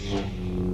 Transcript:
Mm-hmm.